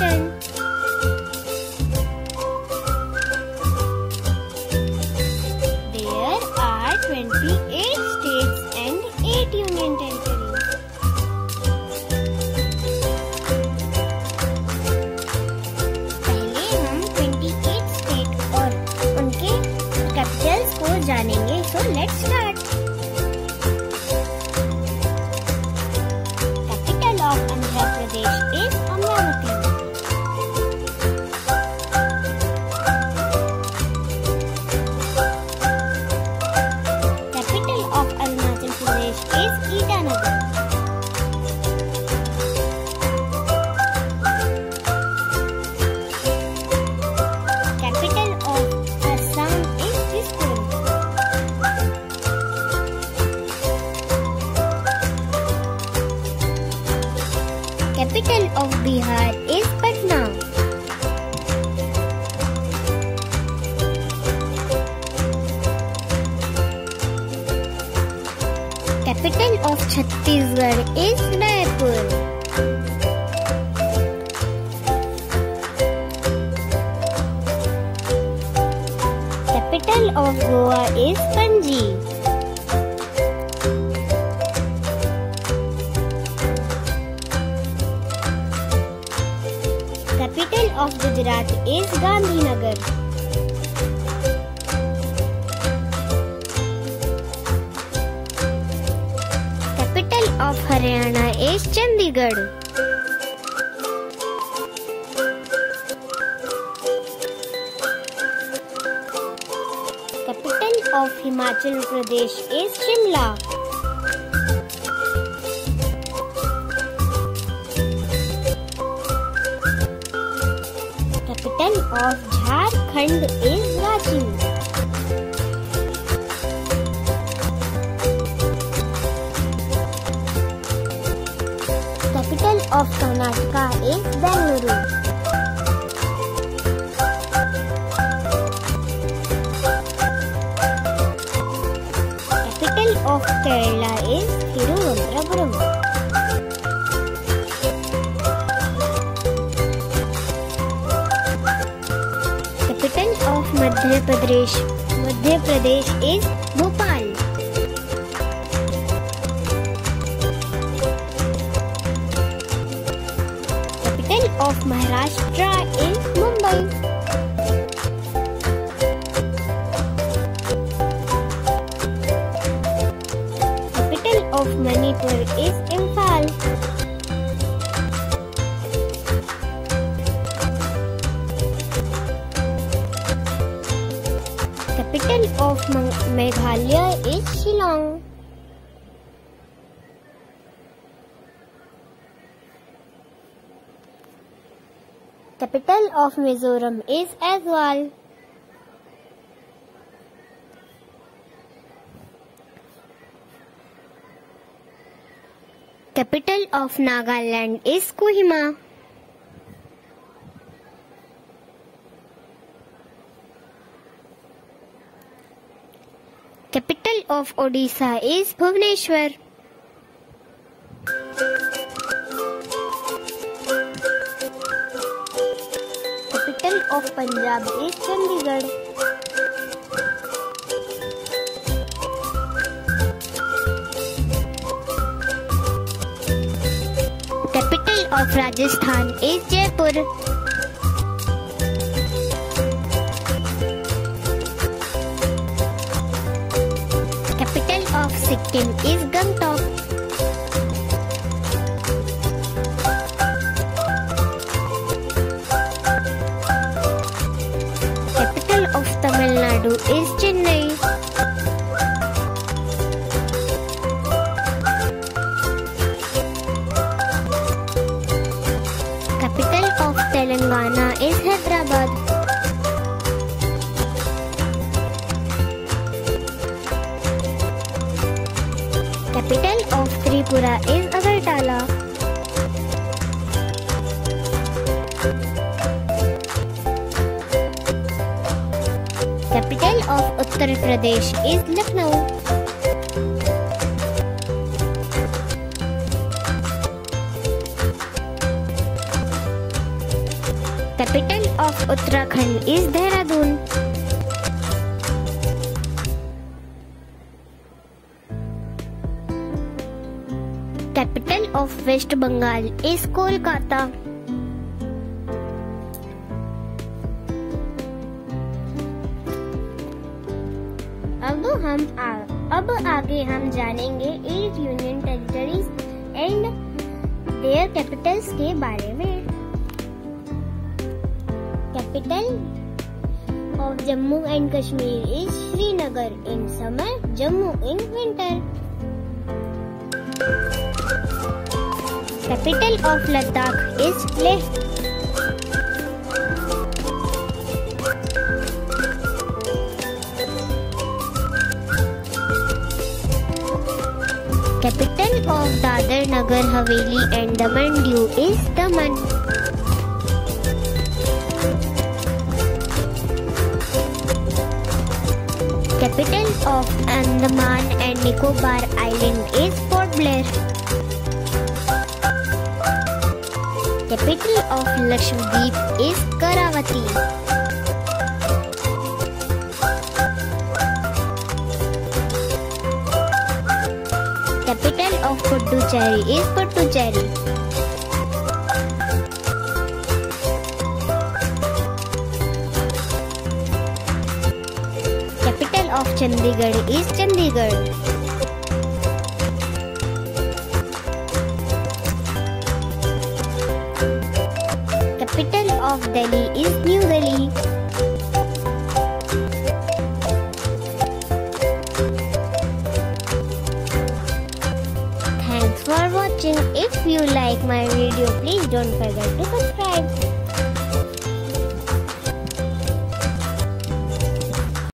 African. of Bihar is Patna. Capital of Chhattisgarh is Raipur. Capital of Goa is Panji. of Gujarat is Gandhinagar. Capital of Haryana is Chandigarh. Capital of Himachal Pradesh is Shimla. Capital of Jharkhand is Ranchi. Capital of Karnataka is Bengaluru. Madhya Pradesh. Madhya Pradesh is Bhopal. Capital of Maharashtra is Mumbai. Capital of Manipur is Imphal. Meghalaya is Shillong. Capital of Mizoram is Aswal. Capital of Nagaland is Kohima. of Odisha is Bhubaneswar. Capital of Punjab is Chandigarh. Capital of Rajasthan is Jaipur. Sikkim is Gangtok. Capital of Tamil Nadu is Chennai. Gurukula in Agartala. Capital of Uttar Pradesh is Lucknow. Capital of Uttarakhand is Dehradun. Of West Bengal is Kolkata अब हम आ, अब आगे हम जानेंगे eight union territories and their capitals के बारे में capital of Jammu and Kashmir is Srinagar in summer Jammu in winter capital of Ladakh is Leh. Capital of Dadar Nagar Haveli and Daman Diu is Daman. Capital of Andaman and Nicobar Island is Port Blair. capital of Lakshadweep is Karavati. Capital of Puducherry is Puducherry. Capital of Chandigarh is Chandigarh. of Delhi is New Delhi. Thanks for watching. If you like my video, please don't forget to subscribe.